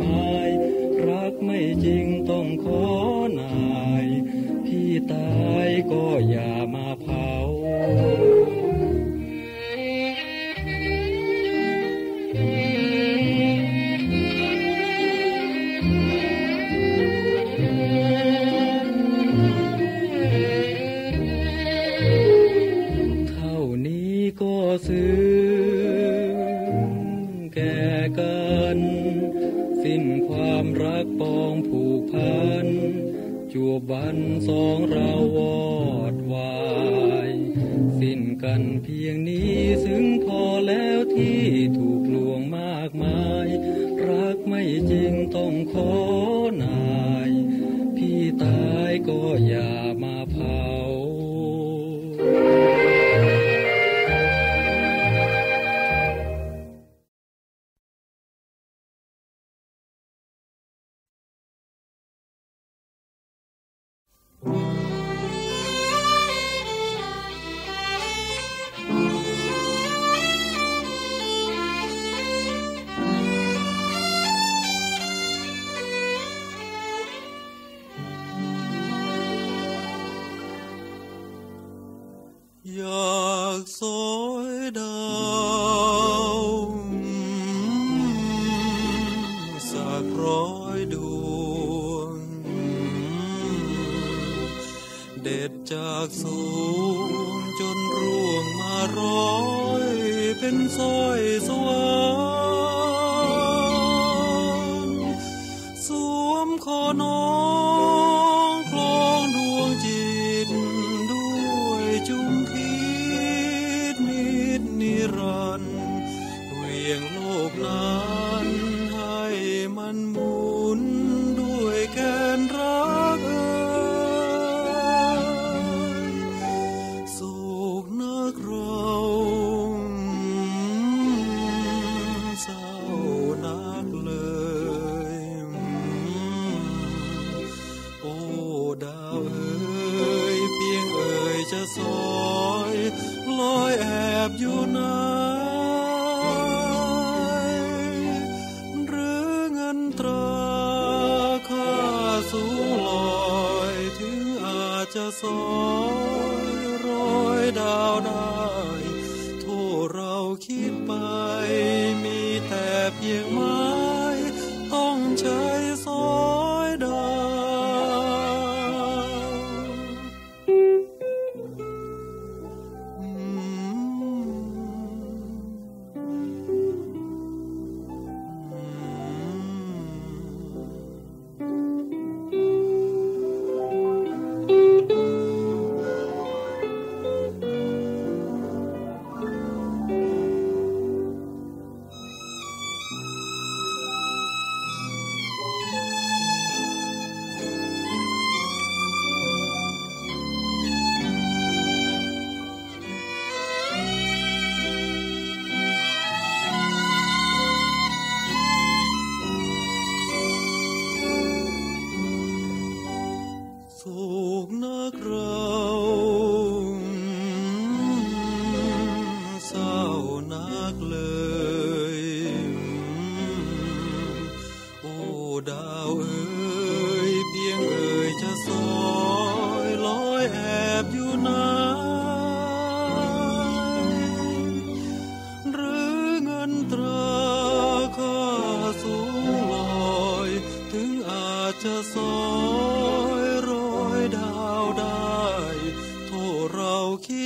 มาย รักไม่จริงต้องขอนาย พี่ตายก็อย่ามาันสองเราวอ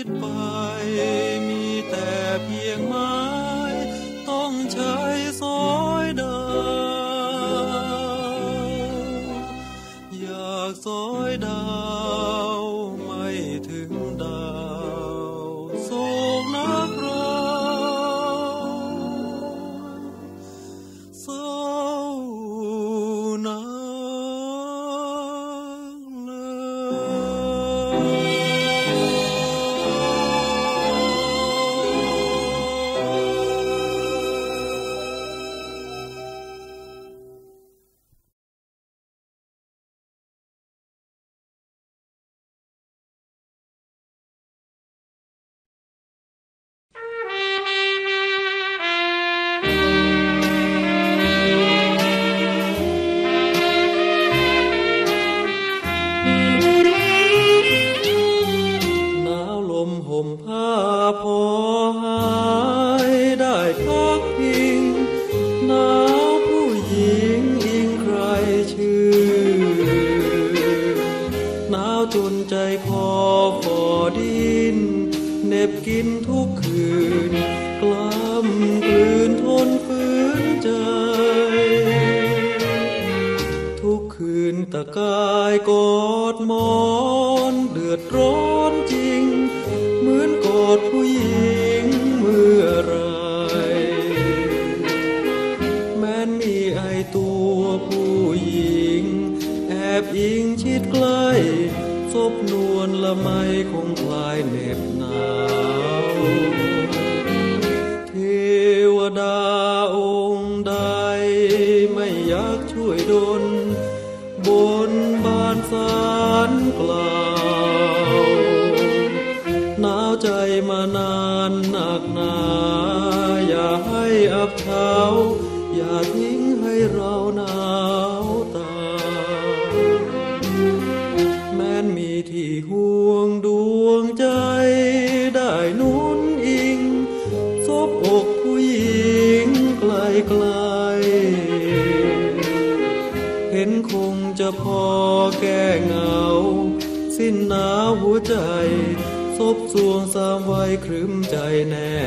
Bye. ทิ้งให้เราหนาวตา แม้นมีที่ห่วงดวงใจได้นุนอิงซบอกผู้หญิงไกลไกล เห็นคงจะพอแก้เหงา สิ้นหนาวหัวใจซบสวงสามไว้ครึมใจแน่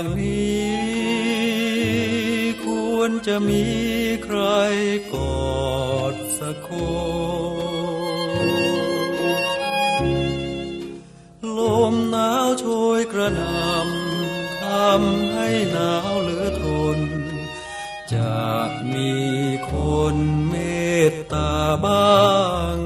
างนี้ควรจะมีใครกอดสักคนลมหนาวโชยกระหน่ำทำให้หนาวเหลือทน จะมีคนเมตตาบ้าง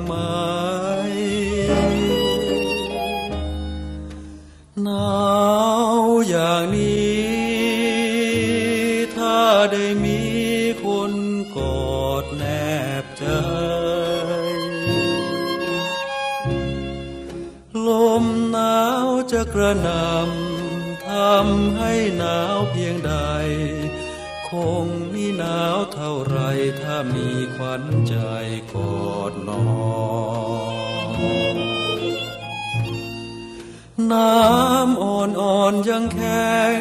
นำทำให้หนาวเพียงใด คงมีหนาวเท่าไรถ้ามีขวัญใจกอดนอนน้ำอ่อนๆยังแข็ง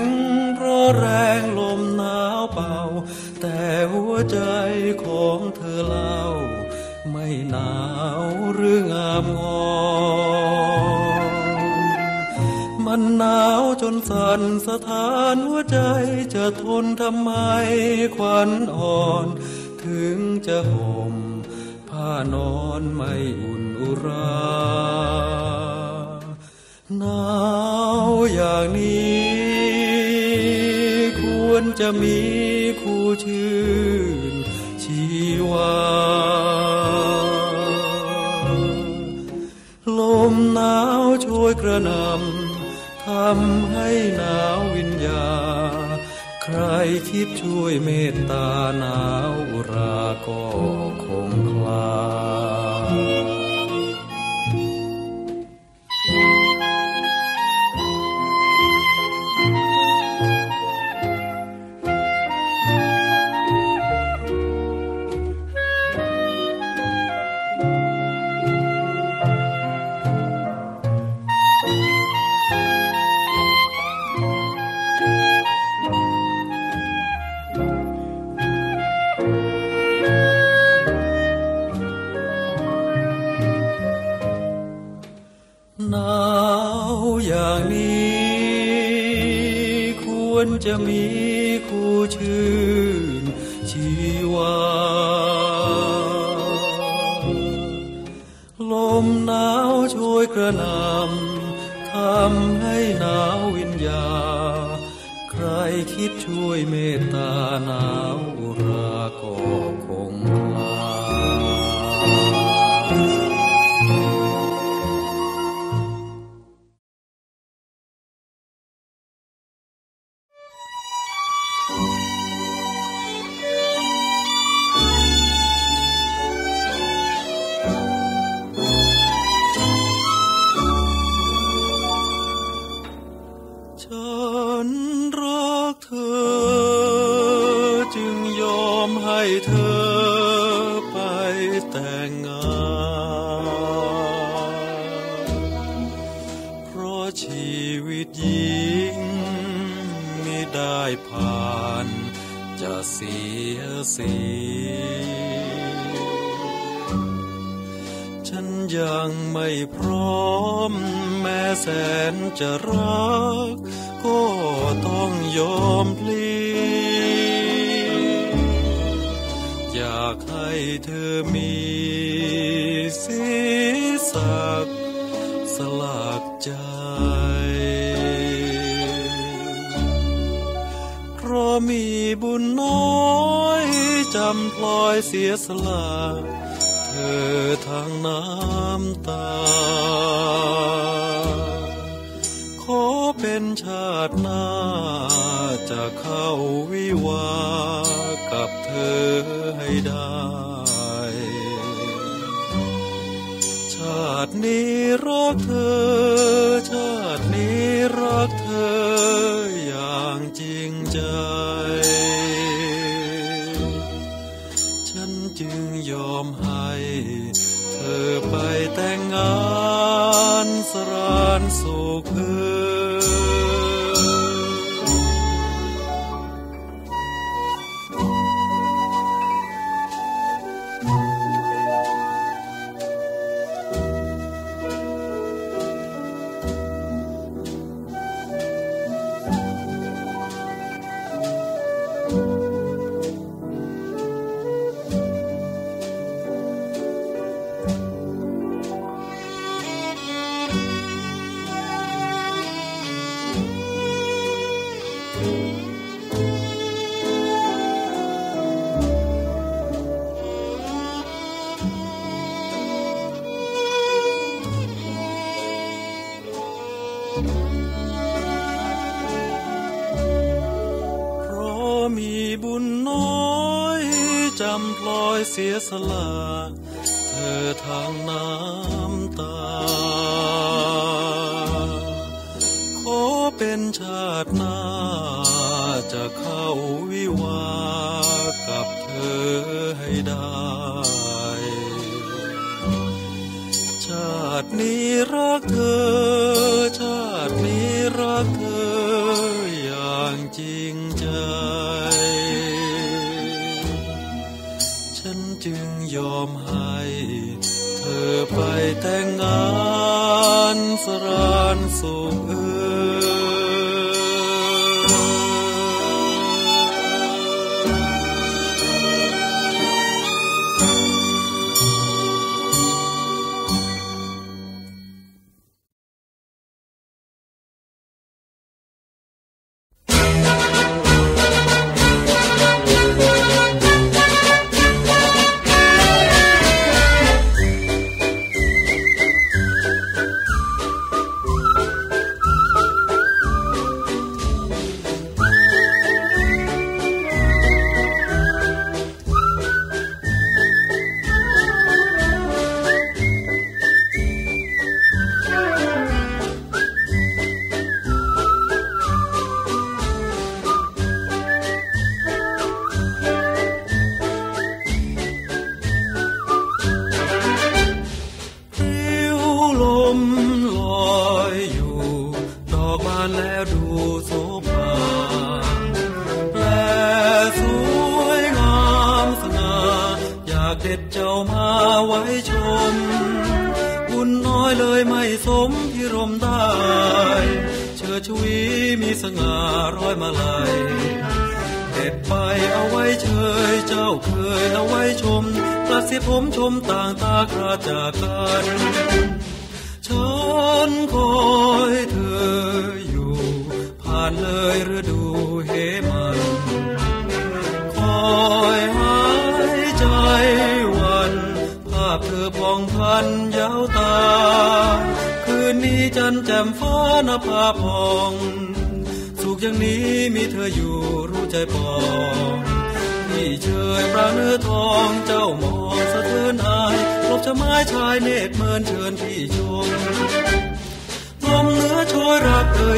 เพราะแรง สั่นสถานหัวใจจะทนทำไมควันอ่อน ถึงจะห่มผ้านอนไม่อุ่นอุราหนาวอย่างนี้ ควรจะมีคู่ชื่นชีวาลมหนาวช่วยกระนำำให้หนาววิญญา ใครคิดช่วยเมตตาหนาวราก็คำพลอยเสียสละเธอทางน้ำตา ขอเป็นชาติหน้า จะเข้าวิวากับเธอให้ได้ ชาตินี้รักเธอชา แต่งงานสรานสุ for love. ไปแต่งงานสรานสุขเออ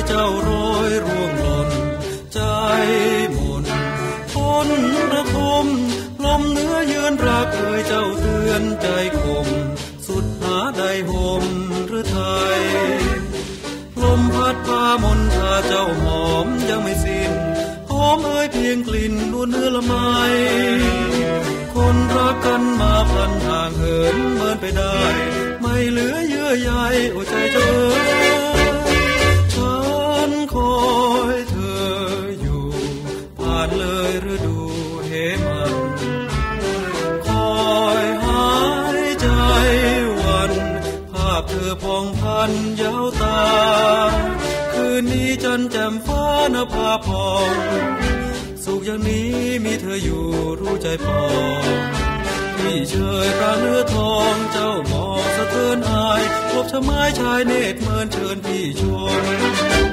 เจ้าโรยร่วงหล่นใจหมนพ้นระทมลมเนื้อเยือนรักเอ่ยเจ้าเตือนใจคม สุดหาใดห่มหรือไทยลมพัดพามนทาเจ้าหอมยังไม่สิ้นหอมเอ่ยเพียงกลิ่นล้วนเนื้อละไมคนรักกันมาพันห่างเหินเมินไปได้ ไม่เหลือเยื่อใยโอ้ใจเธอ คืนนี้จันแจ่มฟ้านภาพองสุขอย่างนี้มีเธออยู่รู้ใจปองที่เชยปราเนื้อทองเจ้ามองสะเทือนอายพบชะไม้ชายเนตรเมินเชิญพี่ชม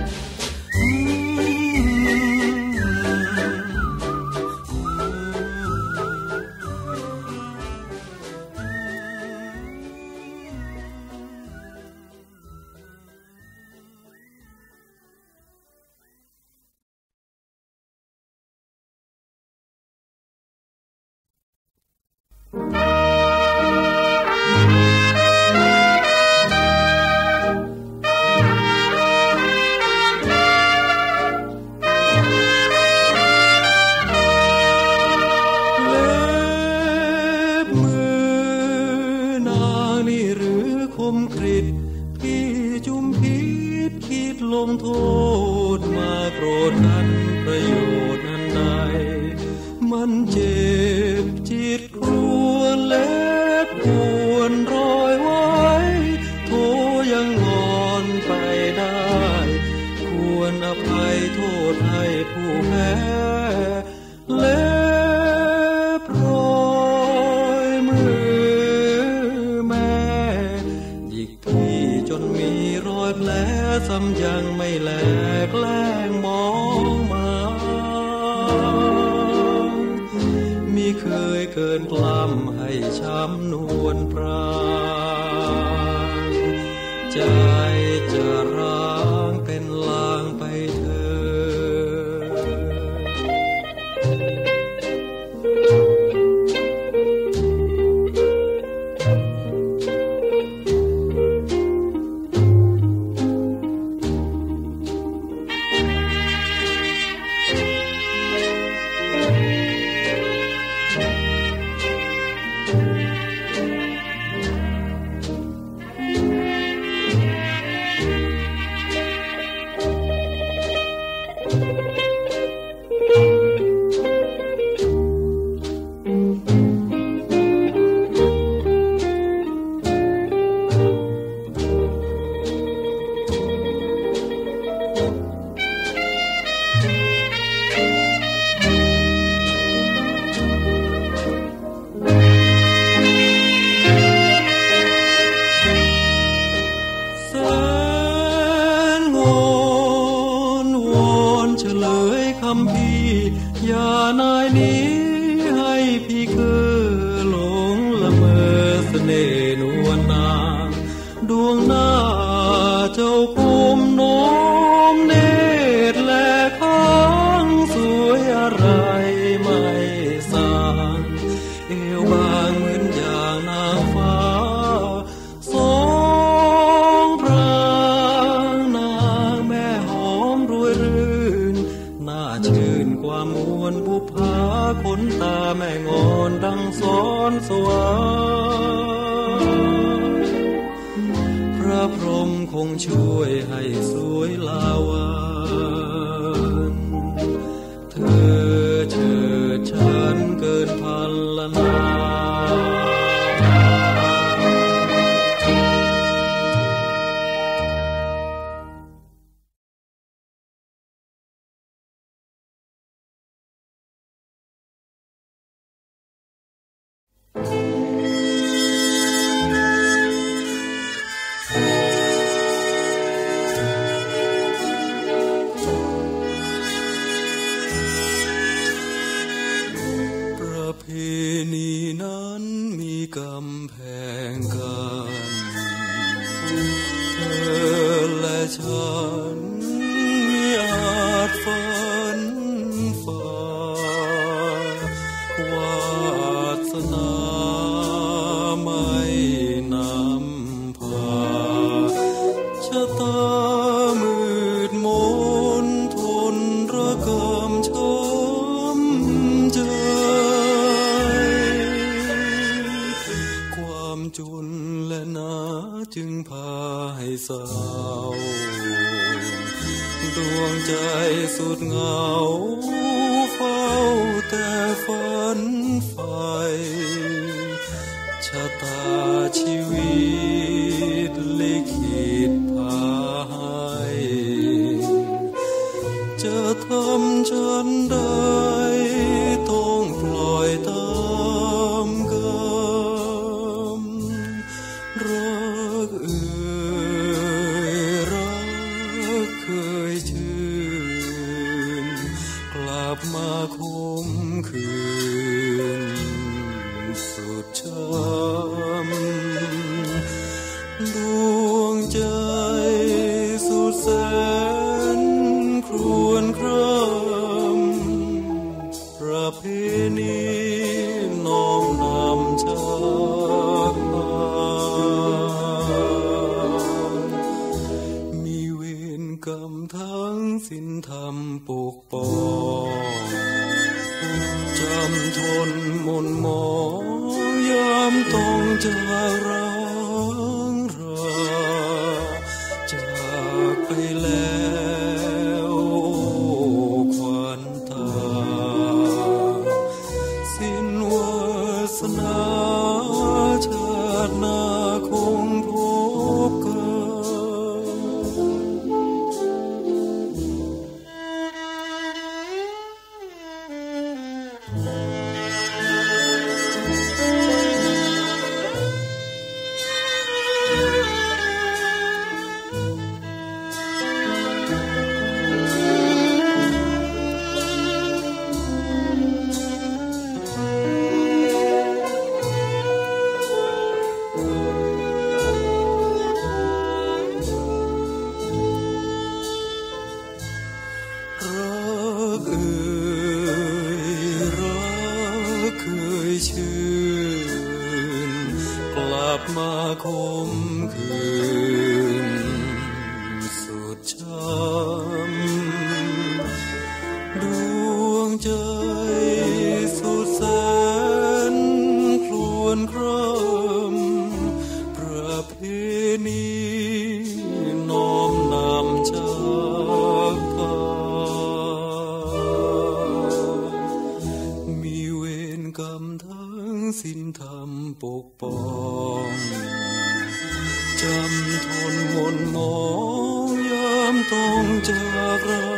ซ้ำยังไม่แหลกแล้งมองมา มีเคยเกินกล้ำให้ช้ำนวลปรางใจ ดังสอนสวรรค์พระพรหมคงช่วยให้สวยลาว สุา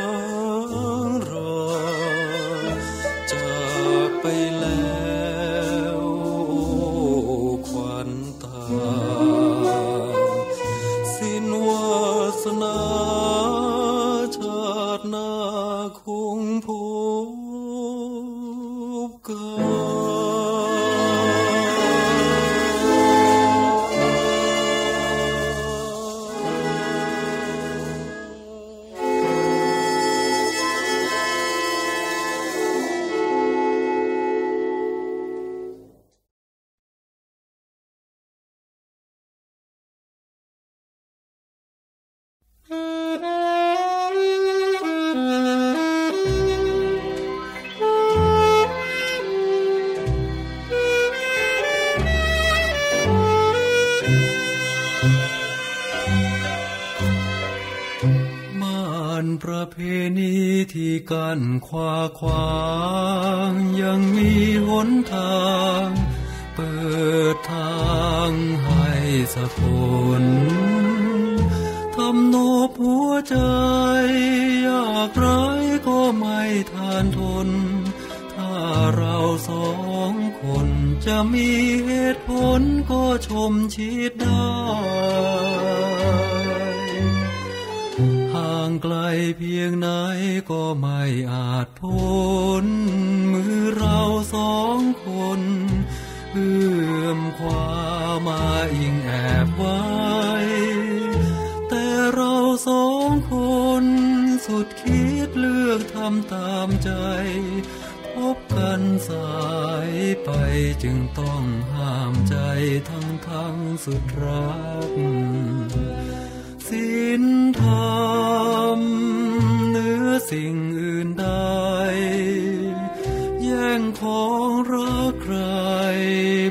ของรักใคร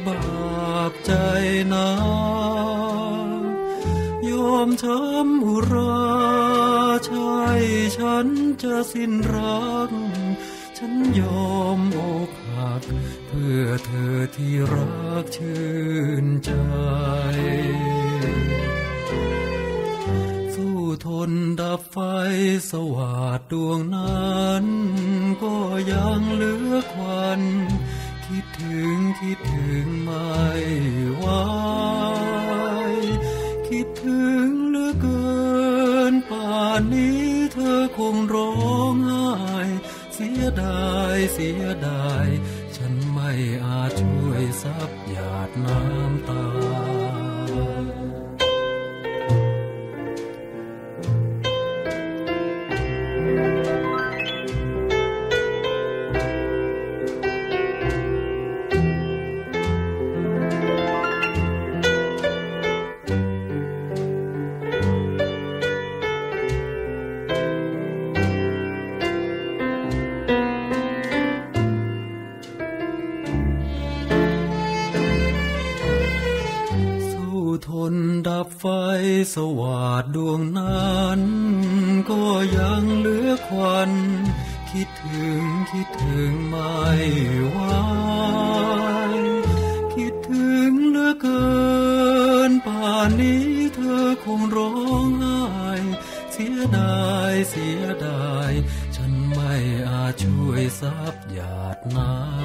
บาปใจนะยอมช้ำอุราใช่ฉันจะสิ้นรัก ฉันยอมอกหัก เพื่อเธอที่รักชื่นใจ นดับไฟสว่างดวงนั้น ก็ยังเหลือควัน คิดถึงคิดถึงไม่ไหวคิดถึงเหลือเกินป่านนี้เธอคงร้องไห้เสียดายเสียดาย ฉันไม่อาจช่วยซับหยาดน้ำตา บไฟสว่างดวงนั้น ก็ยังเหลือควัน คิดถึงคิดถึงไม่ไหวคิดถึงเหลือเกิน ป่านนี้เธอคงร้องไห้เสียดายเสียดาย ฉันไม่อาจช่วยซับหยาดน้ำ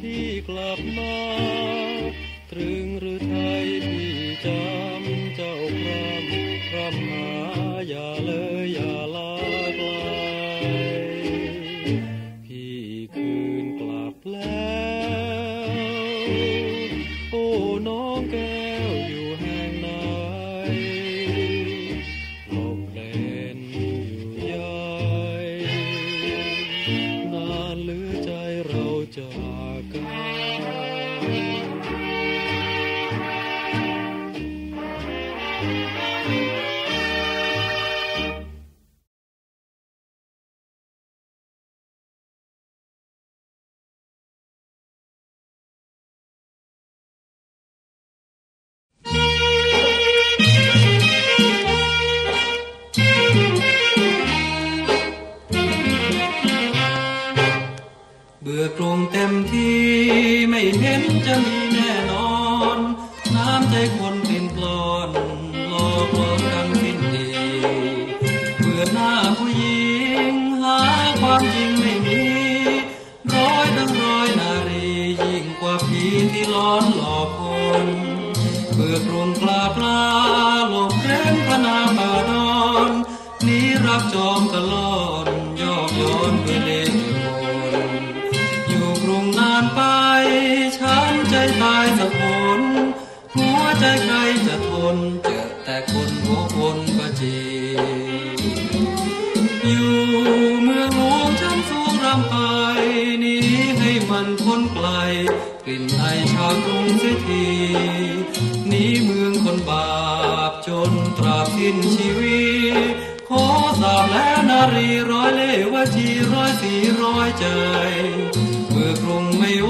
ตาพ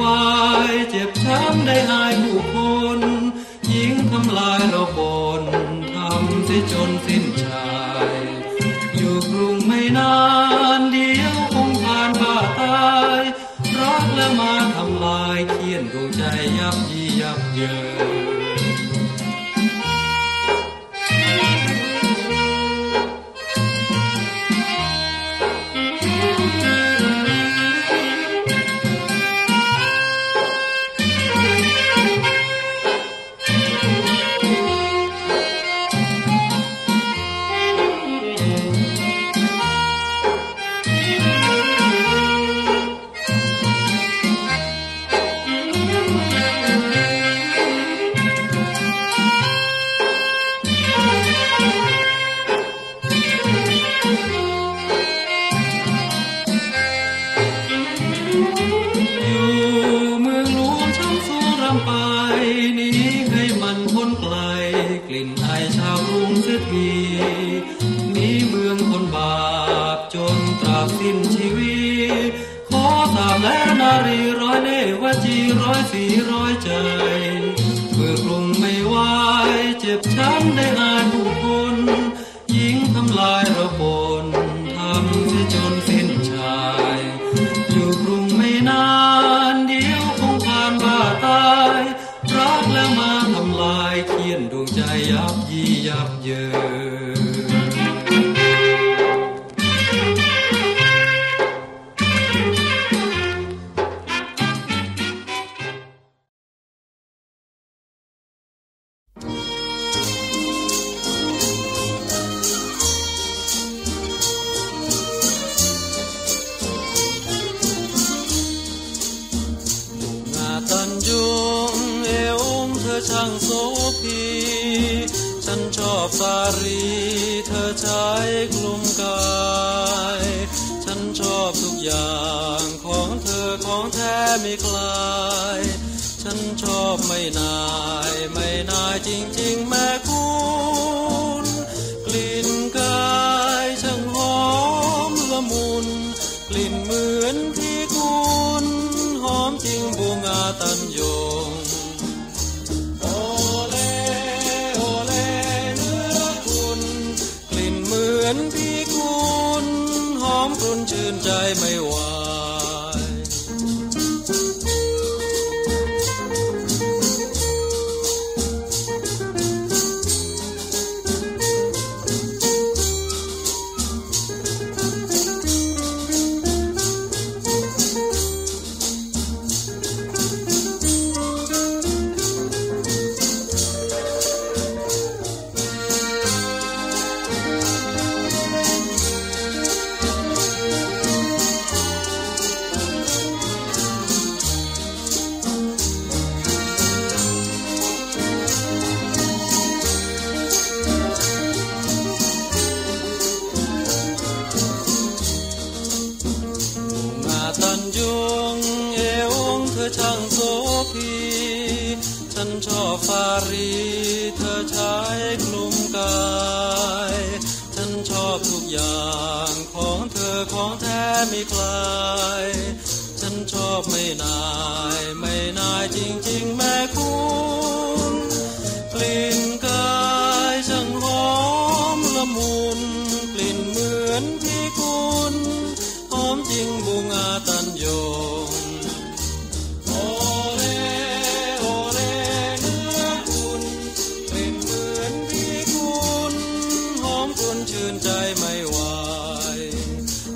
วายเจ็บช้ำได้หายผู้คนยิงทำลายเราบนทำสิจนสิ้นชาย อยู่กรุงไม่นานเดียวคงผ่านบ้าตาย รักและมาทำลายเคียนดวงใจยับยี พีฉันชอบสารีเธอใช้กลุ่มกาย ฉันชอบทุกอย่างของเธอของแท้ไม่คลาย ฉันชอบไม่นายไม่นายจริง ๆ แม่กู ชื่นใจไม่ไหว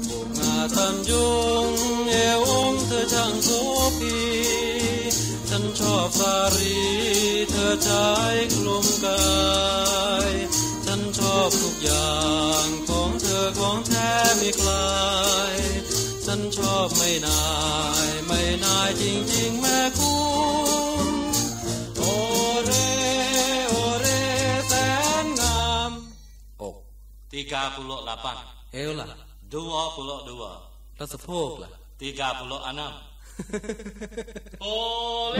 บุงาตันโยงเอวองเธอช่างโสภีฉันชอบสารีเธอใช้คลุมกาย ฉันชอบทุกอย่างของเธอของแท้ไม่คลาย ฉันชอบไม่นายไม่นายจริงๆแม่ 38เอวล่ะ22แล้วสะโพกล่ะ36โอเล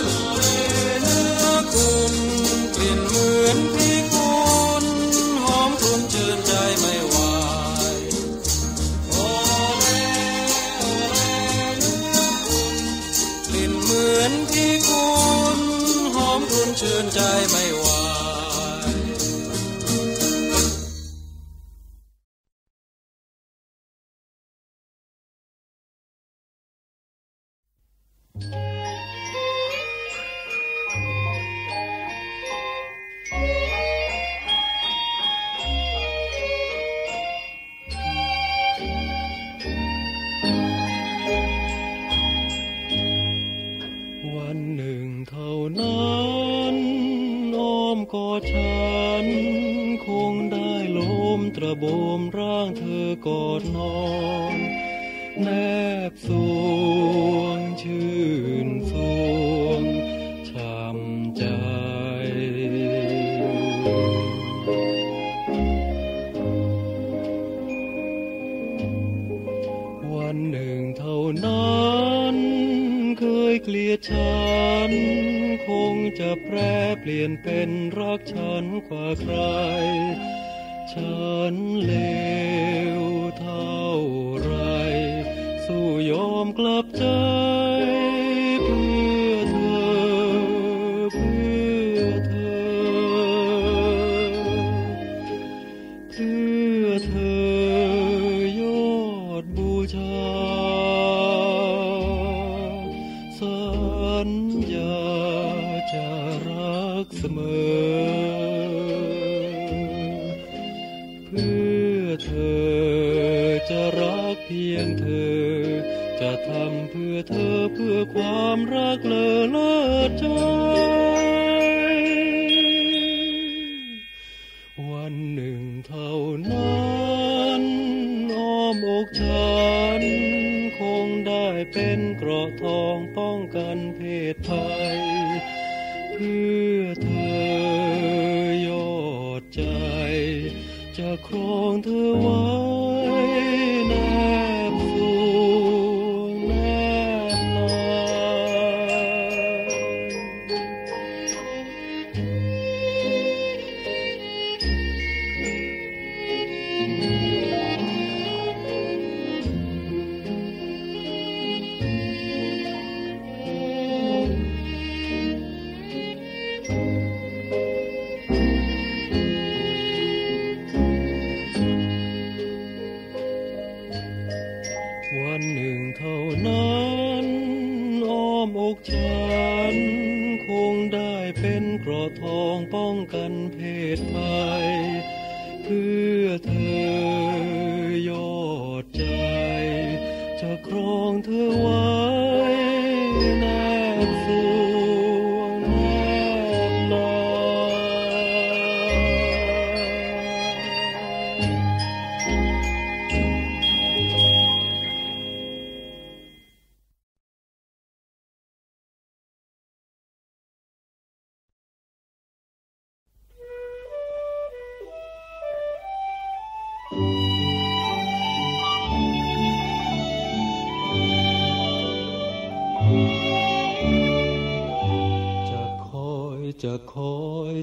โอเลเนื้อคุณกลิ่นเหมือนที่คุณหอมคุณชื่นใจไม่ไหวโอเลโอเลเนื้อคุณกลิ่นเหมือนที่คุณหอมคุณชื่นใจไม่ไหว วันหนึ่งเท่านั้นอ้อมกอดฉัน คงได้ลมตระโบมร่างเธอกอดนอนแนบส จะแปรเปลี่ยนเป็นรักฉันกว่าใคร ฉันเลวเท่าไร สู้ยอมกลับใจ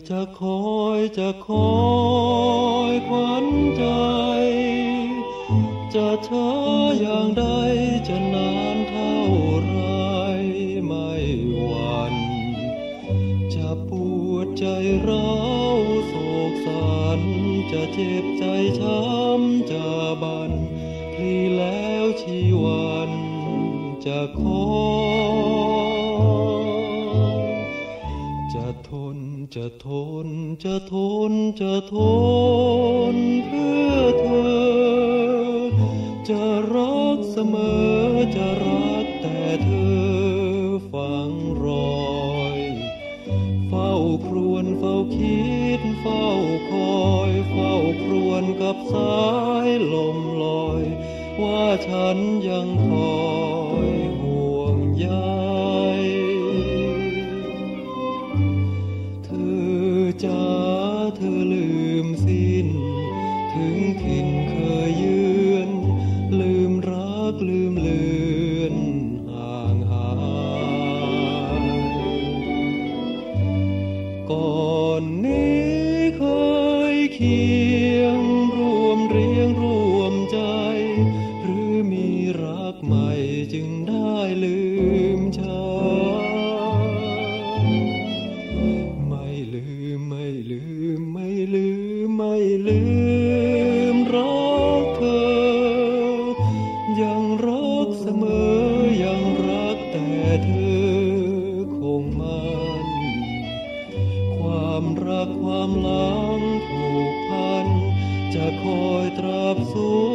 จะคอยจะคอยขวัญใจ จะเธออย่างใด ทนจะทนจะทนเพื่อเธอ จะรักเสมอจะรักแต่เธอฟังรอย เฝ้าครวนเฝ้าคิดเฝ้าคอยเฝ้าครวนกับสายลมลอย ว่าฉัน ความหลังผูกพัน จะคอยตราบสูง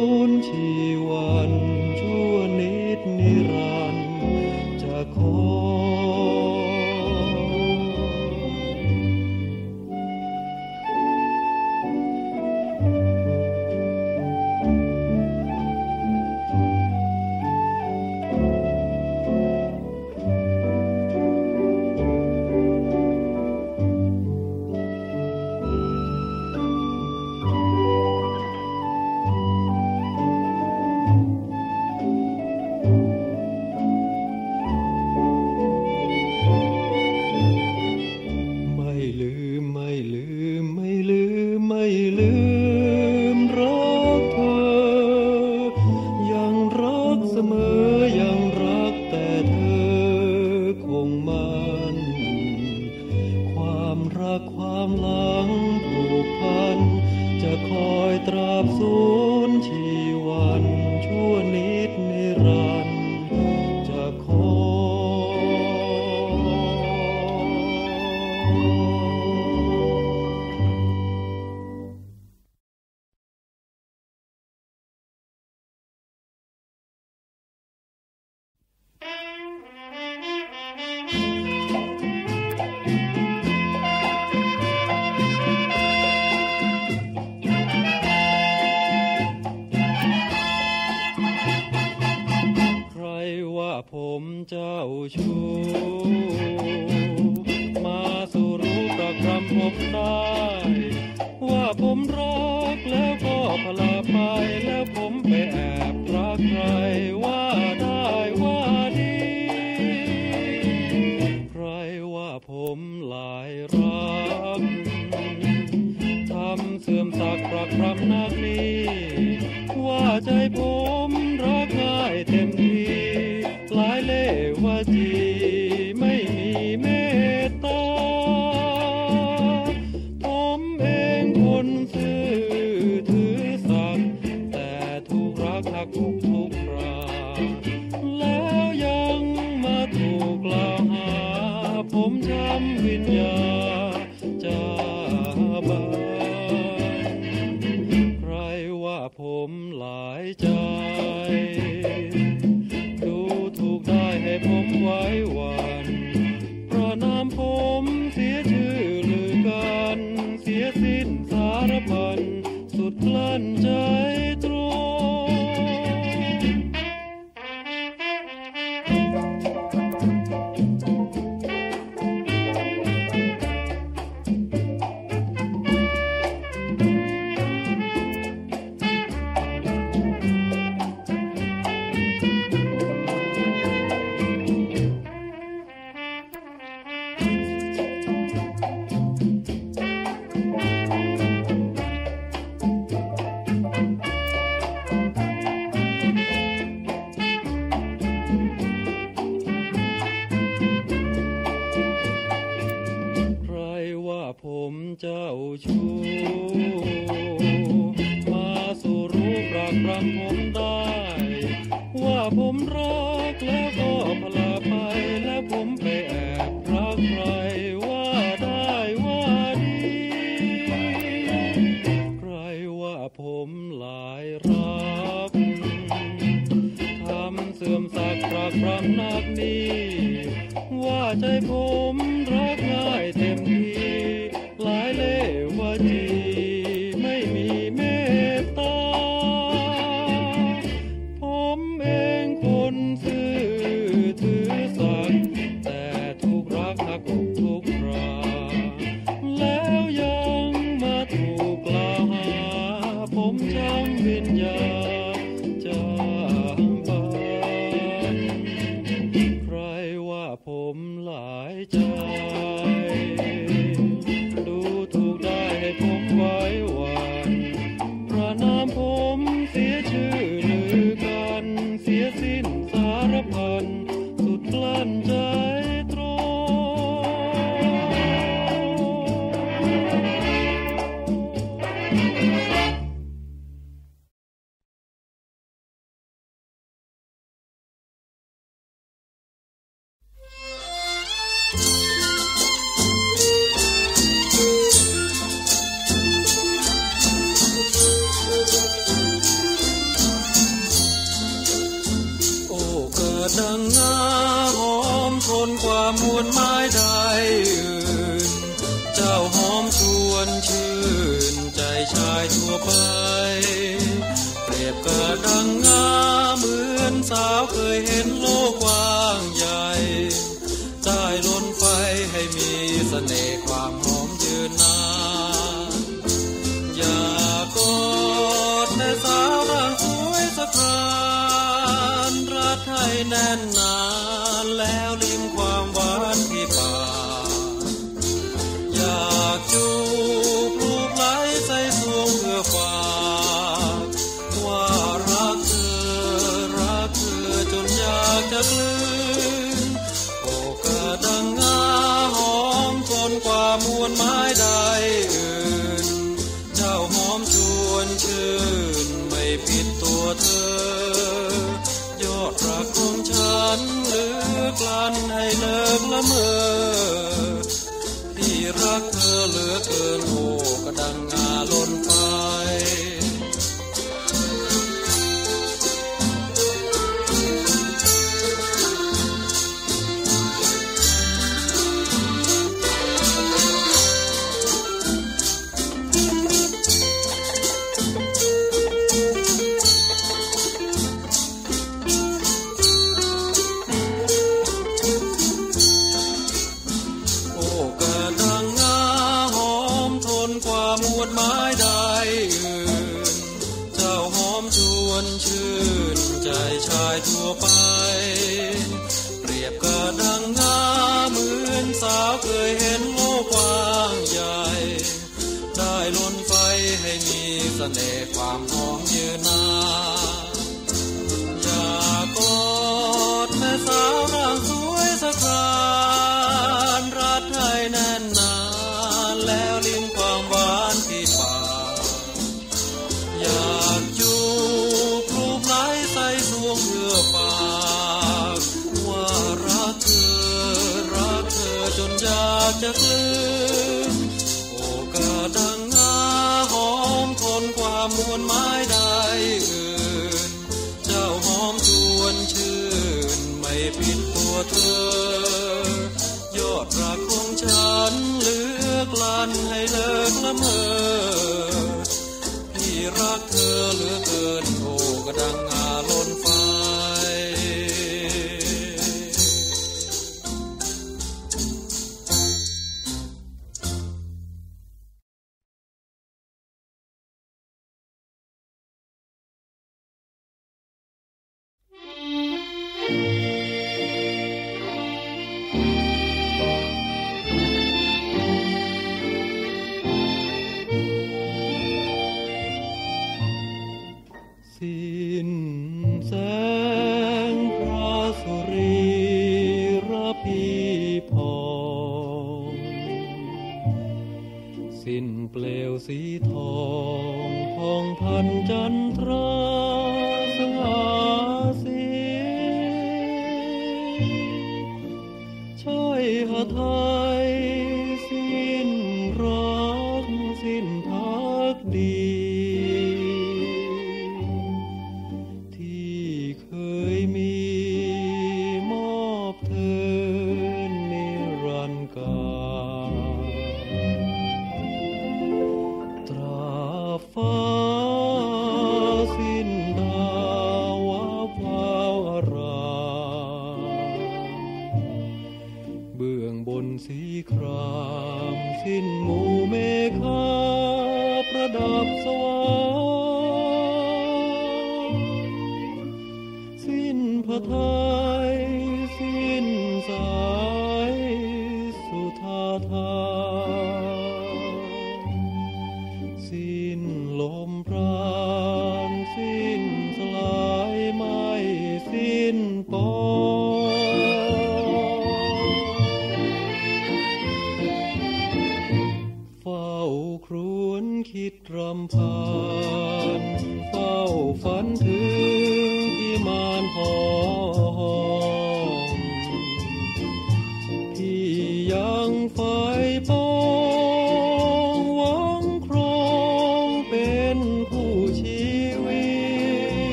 what I bore. couldn't มอที่รักเธอเหลือเกินโอ้กระดังงาล้น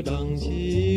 荡起。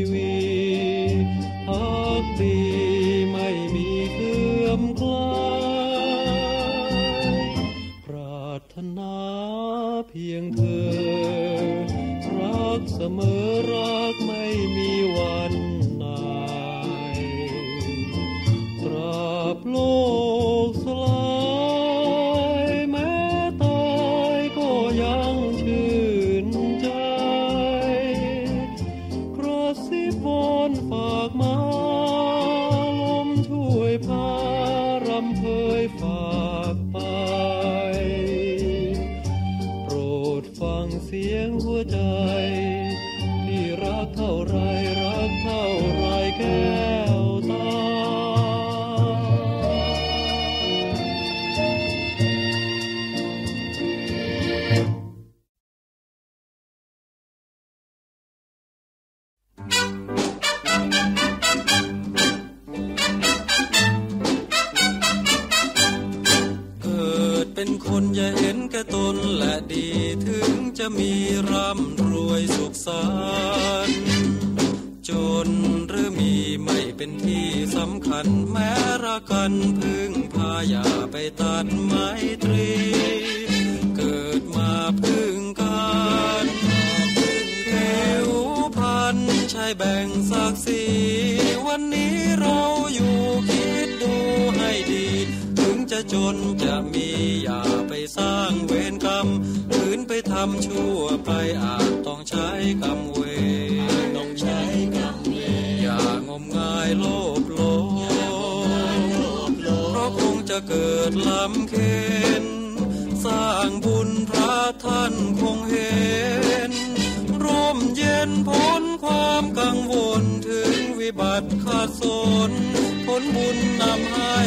ลบุญนำให้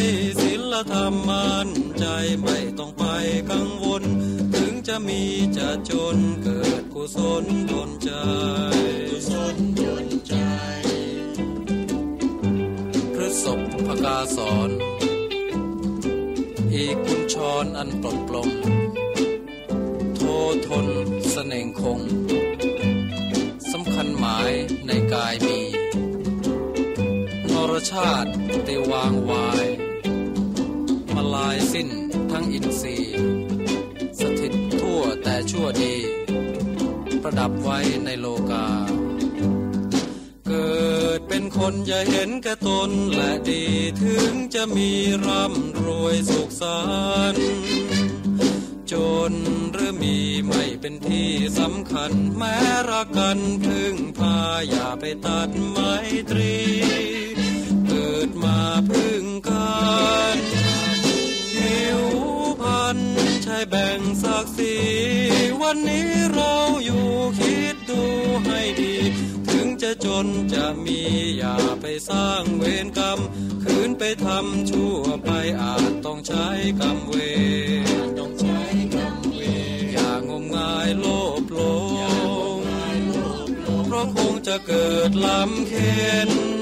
ศิลธรรมมันใจไม่ต้องไปกังวล ถึงจะมีจะจนเกิดกุศลดนใจกุศลดนใจพระศพพกาสอนอีกุญชอนอันปลดปลมโททนเสน่งคง สำคัญหมายในกายมี รชาติติวางวาย มาลายสิ้นทั้งอินทรีย์สถิตทั่วแต่ชั่วดี ประดับไว้ในโลกา เกิดเป็นคนอย่าเห็นกระตนและดีถึงจะมีร่ำรวยสุขสันจนหรือมีไม่เป็นที่สำคัญ แม้รักกันพึ่งพาอย่าไปตัดไมตรีิดมาพึ่งกันหิวพันชัยแบ่งศักดิ์ศรีวันนี้เราอยู่คิดดูให้ดี ถึงจะจนจะมีอย่าไปสร้างเวรกรรม คืนไปทำชั่วไปอาจต้องใช้กรรมเวรต้องใช้กรรมเวรอย่างมงายโลภโลงเพราะคงจะเกิดลำเค็น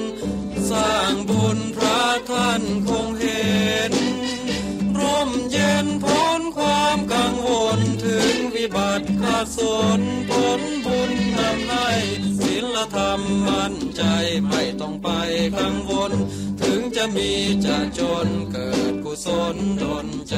สร้างบุญพระท่านคงเห็น ร่มเย็นพ้นความกังวลถึงวิบัติขาดสนผลบุญนำให้ศีลธรรมมั่นใจไม่ต้องไปกังวล ถึงจะมีจะจนเกิดกุศลดลใจ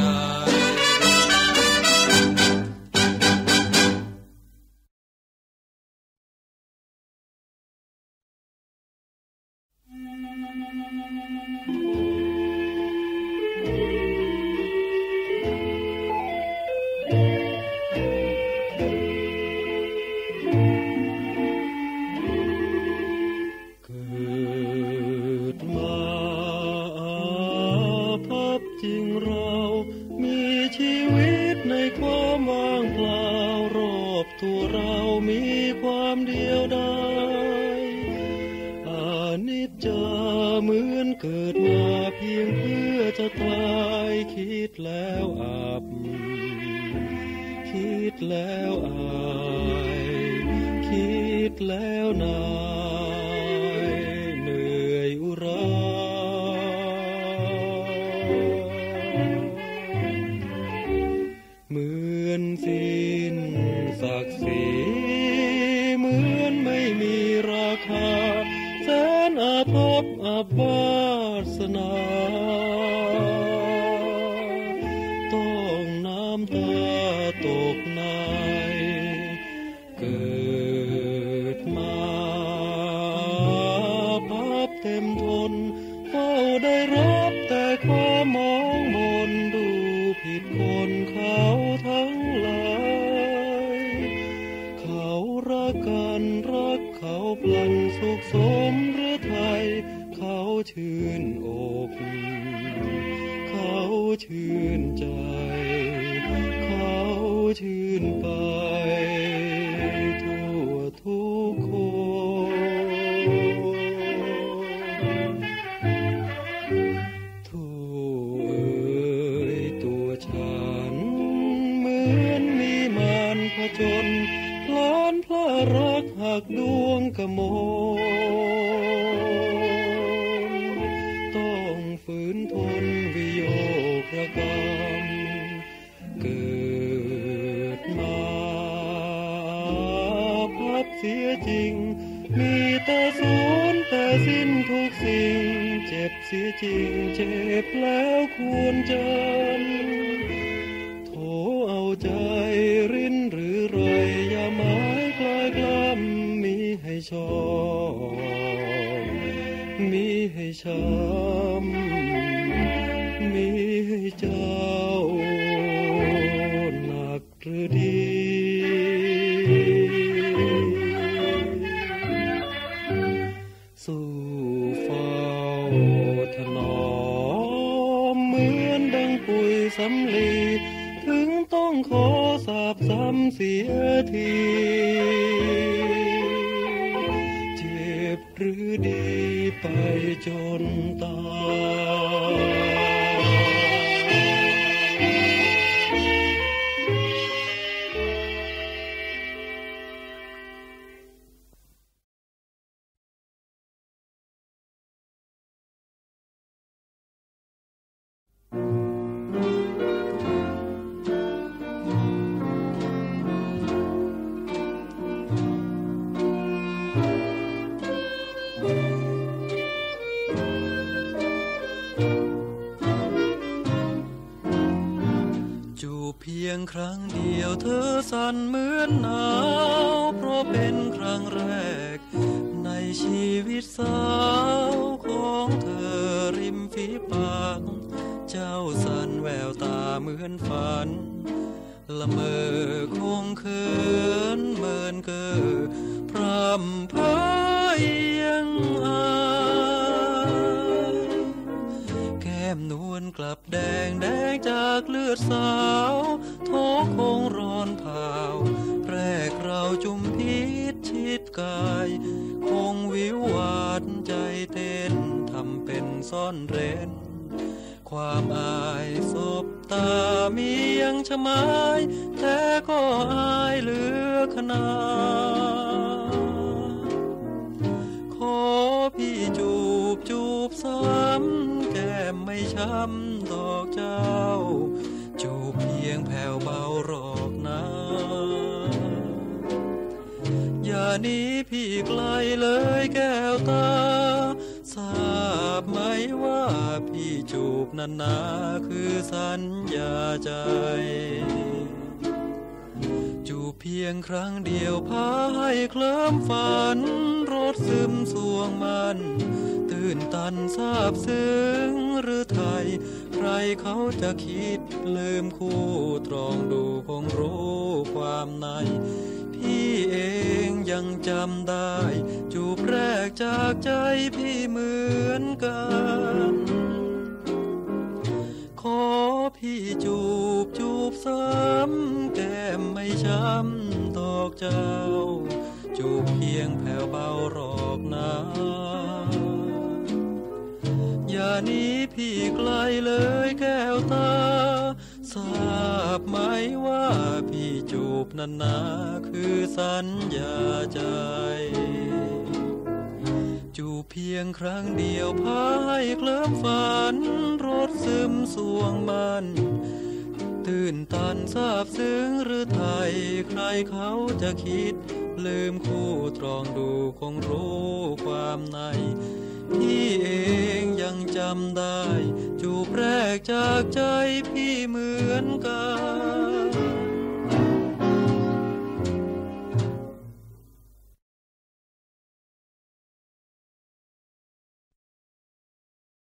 บเสียจริง มีแต่สูญแต่สิ้นทุกสิ่ง เจ็บเสียจริง เจ็บแล้วควรจำโถเอาใจรินหรือไรอย่าหมายกลายกล้ำมีให้ชอบมีให้ช้ำ เสียทีเจ็บหรือดีไปจนตาย เราจุมพิษชิดกายคงวิวหวาดใจส้นทำเป็นซ่อนเร้น ความอายสบตามียังชะมายแต่ก็อายเหลือขนาดขอพี่จูบจูบซ้ำแก้มไม่ช้ำดอกเจ้า จูบเพียงแผ่วเบาหรอกนะอย่านี้พี่ไกลเลยแก้วตา บไหมว่าพี่จูบนันนาคือสัญญาใจจูบเพียงครั้งเดียวพาให้เคลิ้มฝัน รถซึมสวงมัน ตื่นตันทราบซึ้งหรือไทย ใครเขาจะคิดลืมคู่ตรองดูคงรู้ความใน เองยังจำได้ จูบแรกจากใจพี่เหมือนกัน ขอพี่จูบจูบซ้ำแก้มไม่ช้ำดอกเจ้า จูบเพียงแผ่วเบาหรอกนะอย่านี้พี่ไกลเลยแก้วตา ทราบไหมว่าพี่จูบนันนาคือสัญญาใจ จูบเพียงครั้งเดียวพาให้เคลิ้มฝัน รถซึมสวงมัน ตื่นตันทราบซึ้งหรือไทยใครเขาจะคิด ลืมคู่ตรองดูคงรู้ความใน พี่เองยังจำได้ จูบแรกจากใจพี่เหมือนกัน